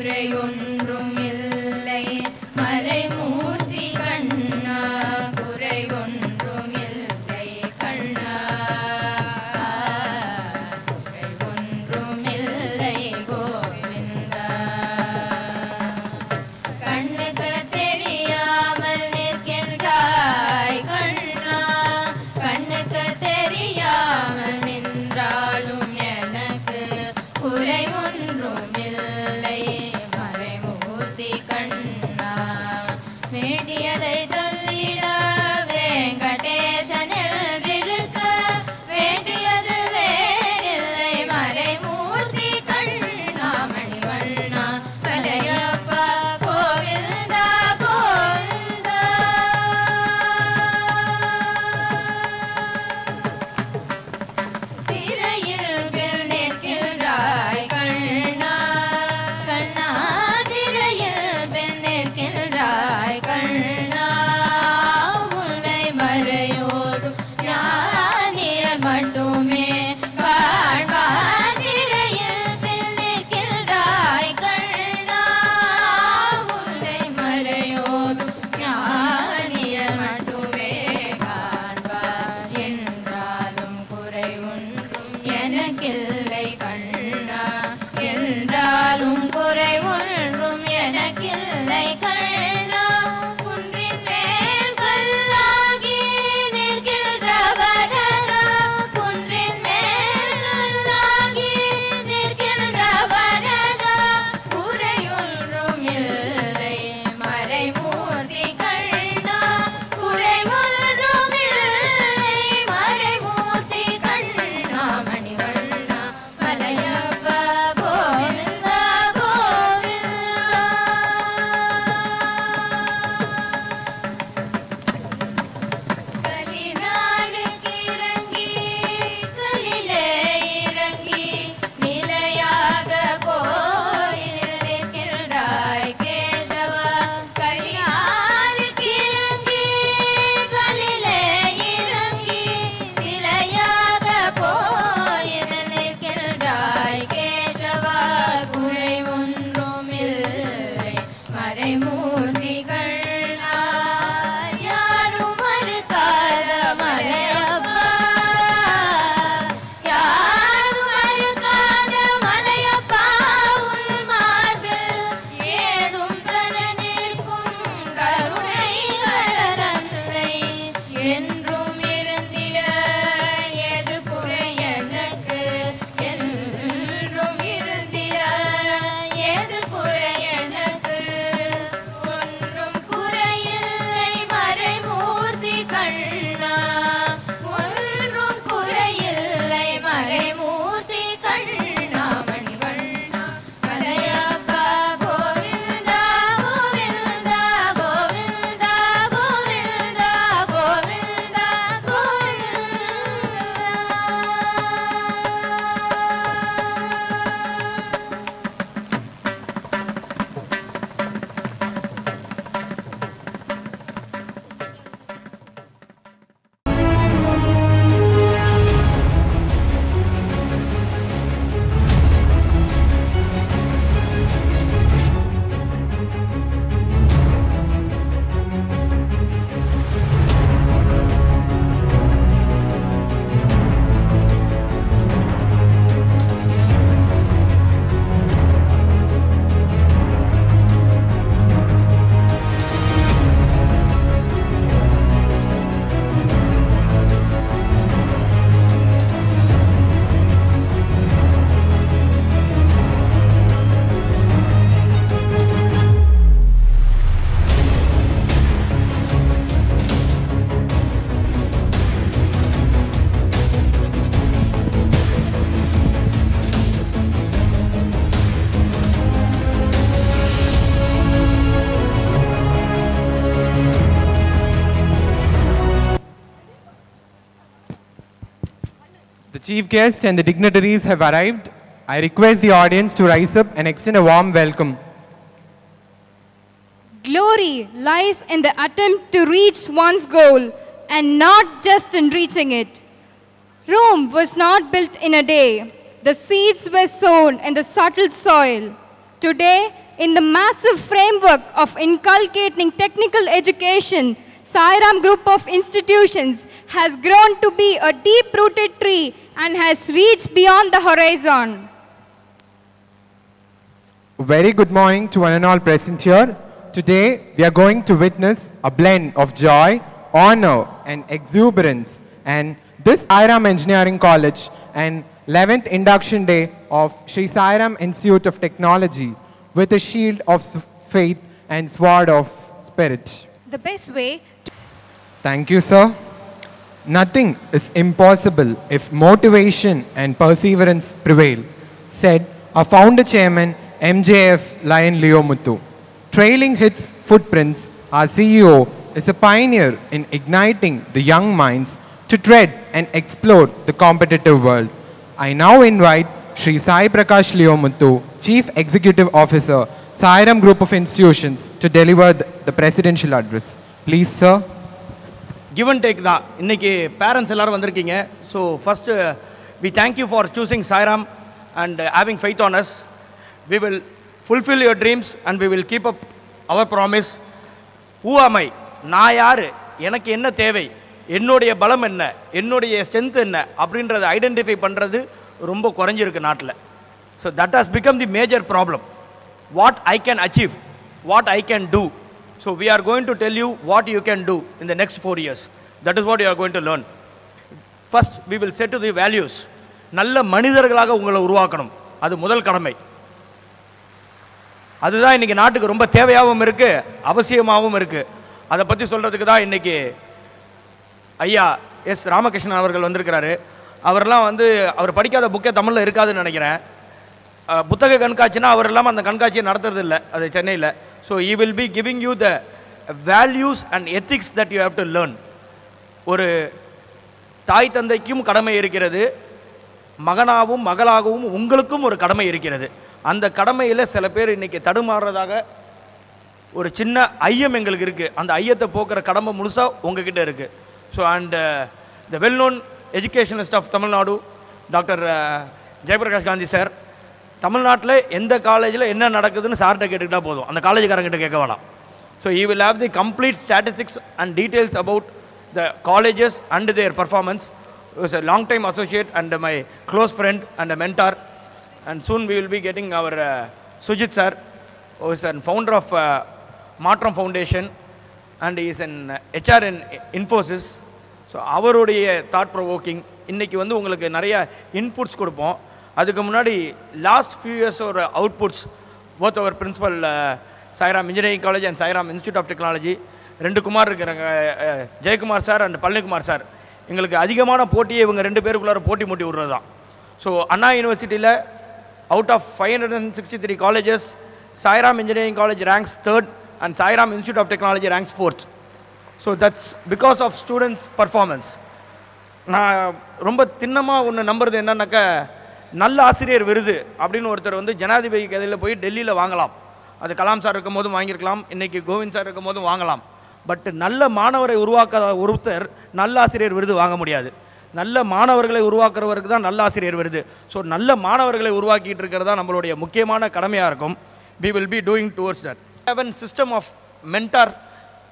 குறையொன்றும் இல்லை. கண் ในคร chief guest and the dignitaries have arrived. I request the audience to rise up and extend a warm welcome. Glory lies in the attempt to reach one's goal and not just in reaching it. Rome was not built in a day. The seeds were sown in the subtle soil. Today, in the massive framework of inculcating technical education, Sairam Group of Institutions has grown to be a deep-rooted tree and has reached beyond the horizon. Very good morning to one and all present here. Today, we are going to witness a blend of joy, honor, and exuberance. And this Sairam Engineering College and 11th induction day of Sri Sairam Institute of Technology with a shield of faith and sword of spirit. The best way Thank you, sir. Nothing is impossible if motivation and perseverance prevail, said our founder chairman MJF Lion Leo Muthu. Trailing his footprints, our CEO is a pioneer in igniting the young minds to tread and explore the competitive world. I now invite Sri Sai Prakash Leo Muthu, Chief Executive Officer, Sairam Group of Institutions, to deliver the presidential address. Please, sir. Give and take தான். இன்னைக்கு parents எல்லாரும் வந்திருக்கீங்க. So first we thank you for choosing Sairam and having faith on us we will fulfil your dreams and we will keep up our promise ஊ அமை நான் யார்? எனக்கு என்ன தேவை? என்னுடைய பலம் என்ன? என்னுடைய ஸ்ட்ரென்த் என்ன? அப்படின்றத ஐடென்டிஃபை பண்ணுறது ரொம்ப குறைஞ்சிருக்கு நாட்டில். So that has become the major problem what I can achieve what I can do so we are going to tell you what you can do in the next four years that is what you are going to learn first we will set to the values நல்ல மனிதர்களாக உங்களை உருவாக்கணும். அது முதல் கடமை. அதுதான் இன்னைக்கு நாட்டுக்கு ரொம்ப தேவையாகவும் இருக்குது அவசியமாகவும் இருக்குது அதை பற்றி சொல்கிறதுக்கு தான் இன்னைக்கு ஐயா எஸ் ராமகிருஷ்ணன் அவர்கள் வந்திருக்கிறாரு. அவரெல்லாம் வந்து அவர் படிக்காத புக்கே தமிழில் இருக்காதுன்னு நினைக்கிறேன். புத்தக கண்காட்சினா அவர் இல்லாமல் அந்த கண்காட்சியை நடத்துறது இல்லை அது சென்னையில். So he will be giving you the values and ethics that you have to learn ஒரு தாய் தந்தைக்கும் கடமை இருக்கிறது மகனாகவும் மகளாகவும் உங்களுக்கும் ஒரு கடமை இருக்கிறது. அந்த கடமையில் சில பேர் இன்னைக்கு தடுமாறுறதாக ஒரு சின்ன ஐயம் எங்களுக்கு இருக்குது அந்த ஐயத்தை போக்குற கடமை முழுசாக உங்ககிட்ட இருக்குது so and the well known educationist of Tamil Nadu doctor Jayaprakash Gandhi sir தமிழ்நாட்டில் எந்த காலேஜில் என்ன நடக்குதுன்னு சார்கிட்ட கேட்டுக்கிட்டால் போதும். அந்த காலேஜுக்காரங்கிட்ட கேட்க வேணாம். So you will have the complete statistics and details about the colleges and their performance is a long time associate and my close friend and mentor and soon we will be getting our Sujith sir is and founder of Maatram foundation and is an HR and Infosys so அவருடைய thought provoking இன்றைக்கி வந்து உங்களுக்கு நிறைய inputs கொடுப்போம். அதுக்கு முன்னாடி last few years ஒரு outputs both our principal Sairam engineering college and Sairam institute of technology ரெண்டு குமார் இருக்கிறாங்க uh, uh, Jayakumar sir and Palanikumar sir. எங்களுக்கு அதிகமான போட்டியை இவங்க ரெண்டு பேருக்குள்ளார போட்டி மூட்டி விடுறது தான் ஸோ அண்ணா யூனிவர்சிட்டியில் out of five hundred and sixty three colleges Sairam engineering college ranks third and Sairam institute of technology ranks fourth so that's because of students performance நான் ரொம்ப திண்ணமாக ஒன்று நம்புறது என்னன்னாக்கா நல்ல ஆசிரியர் விருது அப்படின்னு ஒருத்தர் வந்து ஜனாதிபதி கதையில் போய் டெல்லியில் வாங்கலாம். அது கலாம் சார் இருக்கும் போதும் வாங்கியிருக்கலாம் இன்றைக்கி கோவிந்த் சார் இருக்கும் போதும் வாங்கலாம். பட் நல்ல மாணவரை உருவாக்காத ஒருத்தர் நல்ல ஆசிரியர் விருது வாங்க முடியாது. நல்ல மாணவர்களை உருவாக்குறவருக்கு தான் நல்ல ஆசிரியர் விருது. ஸோ நல்ல மாணவர்களை உருவாக்கிட்டு இருக்கிறது தான் நம்மளுடைய முக்கியமான கடமையாக இருக்கும். We will be doing towards that having system of mentor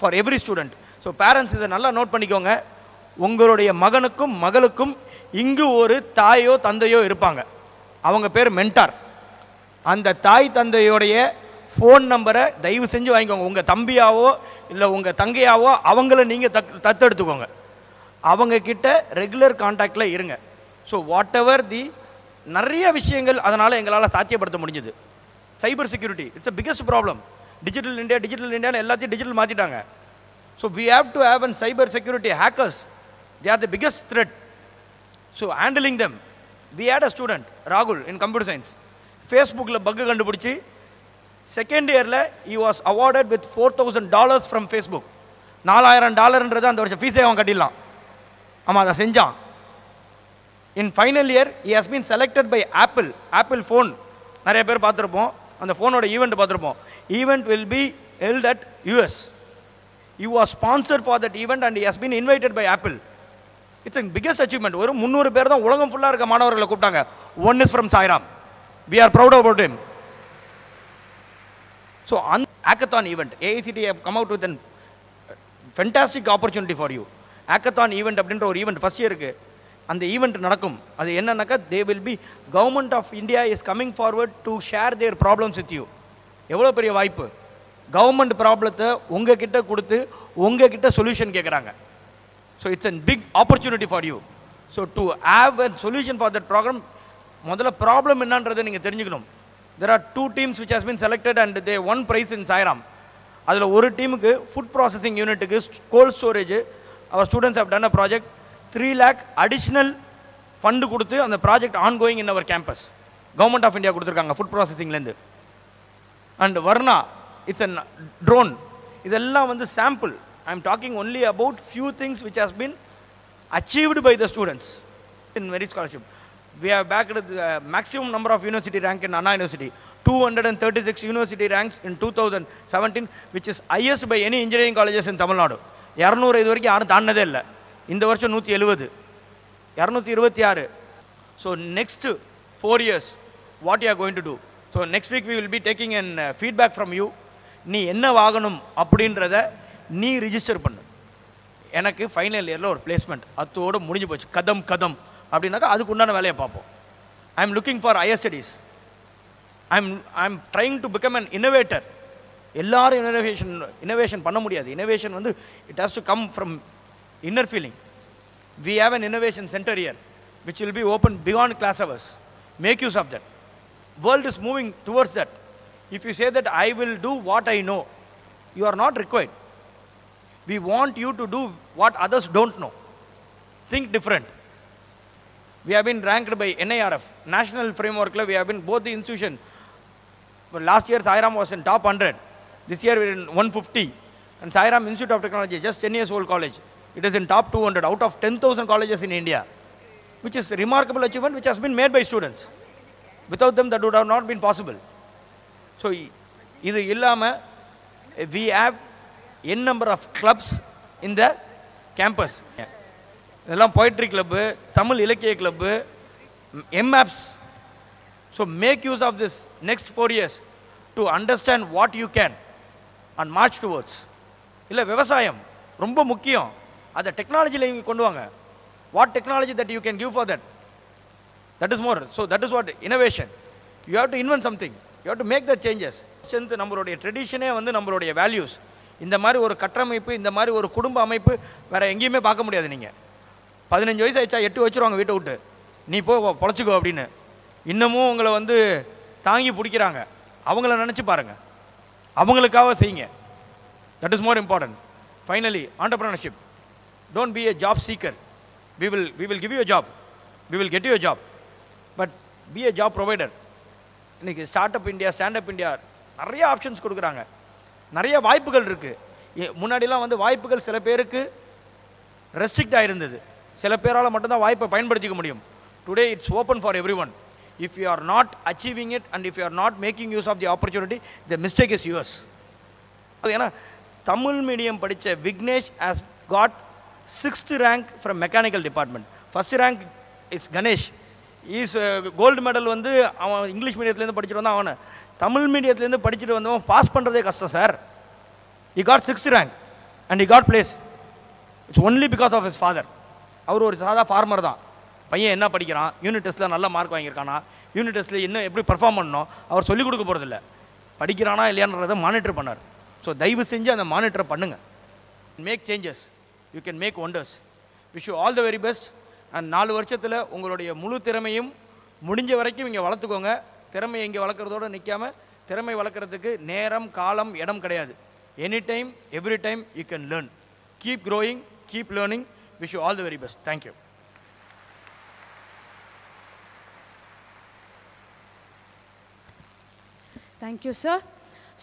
for every student so parents இதை நல்லா நோட் பண்ணிக்கோங்க. உங்களுடைய மகனுக்கும் மகளுக்கும் இங்கு ஒரு தாயோ தந்தையோ இருப்பாங்க. அவங்க பேர் மென்டார் அந்த தாய் தந்தையோடைய ஃபோன் நம்பரை தயவு செஞ்சு வாங்கிக்கோங்க. உங்கள் தம்பியாவோ இல்லை உங்கள் தங்கையாவோ அவங்கள நீங்கள் தத் தத்தெடுத்துக்கோங்க. அவங்க கிட்ட ரெகுலர் காண்டாக்டில் இருங்க. ஸோ வாட் எவர் தி நிறைய விஷயங்கள் அதனால் எங்களால் சாத்தியப்படுத்த முடிஞ்சது. Cyber security it's a biggest problem digital India digital இந்தியான்னு எல்லாத்தையும் டிஜிட்டல் மாற்றிட்டாங்க so we have to have an cyber security hackers they are the biggest threat so handling them we had a student ராகுல் in computer science ஃபேஸ்புக்கில் bug கண்டுபிடிச்சி second இயரில் he was awarded with four thousand dollars from Facebook நாலாயிரம் டாலர்ன்றது அந்த வருஷம் ஃபீஸே அவன் கட்டிடலாம். ஆமாம் அதை செஞ்சான். In final year he has been selected by Apple Apple phone நிறைய பேர் பார்த்துருப்போம். அந்த ஃபோனோட ஈவெண்ட் பார்த்துருப்போம். Event will be held at US you are sponsor for that event and has been invited by Apple it's an biggest achievement ஒரு முந்நூறு பேர் தான் உலகம் ஃபுல்லாக இருக்க மாணவர்களை கூப்பிட்டாங்க. One is from Sairam we are proud about him so அந்த hackathon event AICTE come out out with fantastic opportunity for you hackathon event அப்படின்ற ஒரு ஈவெண்ட் ஃபஸ்ட் இயருக்கு அந்த ஈவெண்ட் நடக்கும். அது என்னன்னாக்கா they will be government of India is coming forward to share their problems with you எவ்வளோ பெரிய வாய்ப்பு? கவர்மெண்ட் ப்ராப்ளத்தை உங்ககிட்ட கொடுத்து உங்ககிட்ட சொல்யூஷன் கேட்குறாங்க so it's an big opportunity for you so to have a solution for that problem முதல்ல problem என்னன்றதை நீங்கள் தெரிஞ்சுக்கணும். There are two teams which has been selected and they won prize in Sairam அதில் ஒரு டீமுக்கு food processing யூனிட்டுக்கு cold storage our students have done a project three lakh additional fund கொடுத்து அந்த project on going in our campus government of India கொடுத்துருக்காங்க food ப்ராசஸிங்லேருந்து and வர்ணா it's an drone இதெல்லாம் வந்து sample I am talking only about few things which has been achieved by the students in merit scholarship. We have backed the maximum number of university rank in Anna University. 236 university ranks in 2017, which is highest by any engineering colleges in Tamil Nadu. இரநூறு இது வரைக்கும் யாரும் தாண்டினதே இல்லை இந்த வருஷம் நூற்றி எழுபது இரநூத்தி இருபத்தி ஆறு so next four years what you are going to do so next week we will be taking an feedback from you நீ என்ன வாங்கணும் அப்படின்றத நீ ரிஜிஸ்டர் பண்ணு. எனக்கு ஃபைனல் இயரில் ஒரு பிளேஸ்மெண்ட் அத்தோடு முடிஞ்சு போச்சு. கதம் கதம். அப்படின்னாக்கா அதுக்கு உண்டான வேலையை பார்ப்போம். I am looking for higher studies I am I am trying to become an innovator எல்லாரும் இன்னோவேஷன் இன்னோவேஷன் பண்ண முடியாது. இன்னோவேஷன் வந்து it has to come from inner feeling we have an innovation centre here which will be open beyond class hours make use of that world is moving towards that if you say that I will do what I know you are not required we want you to do what others don't know think different we have been ranked by nirf national framework la we have been both the institution but last year sairam was in top 100 this year we're in 150 and sairam institute of technology just 10 years old college it is in top 200 out of 10000 colleges in india which is remarkable achievement which has been made by students without them that would have not been possible so இ- இது இல்லாமல் we have an number of clubs இந்த campus இதெல்லாம் poetry club Tamil இலக்கிய club எம்ஆப்ஸ் so make use of this next four years to understand what you can and march towards இல்லை விவசாயம் ரொம்ப முக்கியம். அதை டெக்னாலஜியில் இங்கே கொண்டு வாங்க. What technology that you can give for that that is more so that is what innovation you have to invent something you have to make the changes strength நம்மளுடைய ட்ரெடிஷனே வந்து நம்மளுடைய வேல்யூஸ் இந்த மாதிரி ஒரு கட்டமைப்பு இந்த மாதிரி ஒரு குடும்ப அமைப்பு வேறு எங்கேயுமே பார்க்க முடியாது நீங்கள் பதினஞ்சு வயசு ஆயிடுச்சா எட்டு வச்சுருவாங்க வீட்டை விட்டு. நீ போ பொழைச்சிக்கோ அப்படின்னு. இன்னமும் உங்களை வந்து தாங்கி பிடிக்கிறாங்க. அவங்கள நினச்சி பாருங்கள் அவங்களுக்காக செய்யுங்க. That is more important finally entrepreneurship don't be a job seeker we will we will give you job we will get you job but be a job provider இன்றைக்கி start up India stand up India நிறைய options கொடுக்குறாங்க. நிறைய வாய்ப்புகள் இருக்குது முன்னாடிலாம் வந்து வாய்ப்புகள் சில பேருக்கு ரெஸ்ட்ரிக்ட் ஆயிருந்தது. சில பேரால் மட்டும்தான் வாய்ப்பை பயன்படுத்திக்க முடியும். Today it's open for every one if you are not achieving it and if you are not making use of the opportunity the mistake is yours அது ஏன்னா தமிழ் மீடியம் படித்த Vignesh has got sixth rank from mechanical department first rank is Ganesh is gold medal வந்து அவன் English மீடியத்துலேருந்து படிச்சுட்டு வந்தான் அவனை. தமிழ் மீடியத்துலேருந்து படிச்சுட்டு வந்தவன் பாஸ் பண்ணுறதே கஷ்டம் sir he got sixth rank and he got placed it's only because of his father அவர் ஒரு சாதா ஃபார்மர் தான். பையன் என்ன படிக்கிறான்? யூனிட் டெஸ்ட்டில் நல்ல மார்க் வாங்கியிருக்கானா? யூனிட் டெஸ்ட்டில் இன்னும் எப்படி பர்ஃபார்ம் பண்ணணும்? அவர் சொல்லிக் கொடுக்க போகிறதில்ல படிக்கிறானா இல்லையான்றதை மானிட்டர் பண்ணார். ஸோ தயவு செஞ்சு அந்த மானிட்டர் பண்ணுங்கள் make changes you can make wonders wish you all the very best அந்த நாலு வருஷத்தில் உங்களுடைய முழு திறமையும் முடிஞ்ச வரைக்கும் இங்கே வளர்த்துக்கோங்க. திறமையை இங்கே வளர்க்குறதோடு நிற்காம திறமை வளர்க்குறதுக்கு நேரம் காலம் இடம் கிடையாது. Any time every time you can learn keep growing keep learning wish you all the very best thank you thank you sir.